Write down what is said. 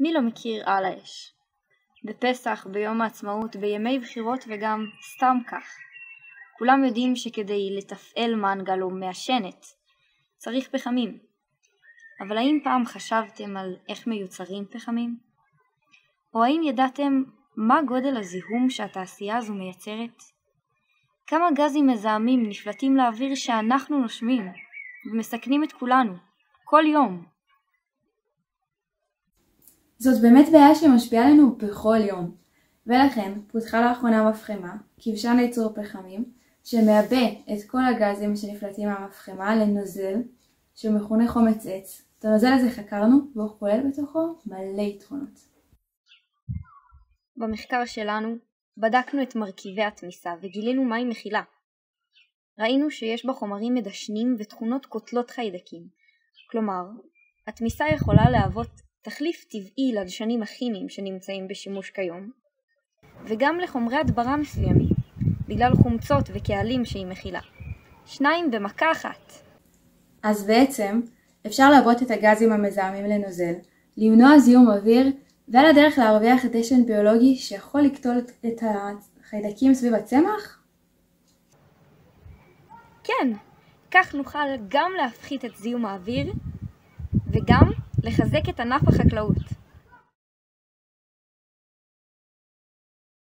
מי לא מכיר על האש? בפסח, ביום העצמאות, בימי בחירות וגם סתם כך. כולם יודעים שכדי לתפעל מנגל או מעשנת צריך פחמים. אבל האם פעם חשבתם על איך מיוצרים פחמים? או האם ידעתם מה גודל הזיהום שהתעשייה הזו מייצרת? כמה גזים מזהמים נפלטים לאוויר שאנחנו נושמים ומסכנים את כולנו, כל יום? זאת באמת בעיה שמשפיעה עלינו בכל יום, ולכן פותחה לאחרונה מפחמה, כבשן לייצור פחמים, שמעבה את כל הגזים שנפלטים מהמפחמה לנוזל שמכונה חומץ עץ. את הנוזל הזה חקרנו והוא כולל בתוכו מלא יתרונות. במחקר שלנו בדקנו את מרכיבי התמיסה וגילינו מה היא מכילה. ראינו שיש בה חומרים מדשנים ותכונות קוטלות חיידקים, כלומר, התמיסה יכולה להוות תחליף טבעי לדשנים הכימיים שנמצאים בשימוש כיום, וגם לחומרי הדברה מסוימים, בגלל חומצות וקהלים שהיא מכילה. שניים במכה אחת. אז בעצם אפשר לעבוד את הגזים המזהמים לנוזל, למנוע זיהום אוויר ועל הדרך להרוויח דשן ביולוגי שיכול לקטול את החיידקים סביב הצמח? כן, כך נוכל גם להפחית את זיהום האוויר וגם לחזק את ענף החקלאות.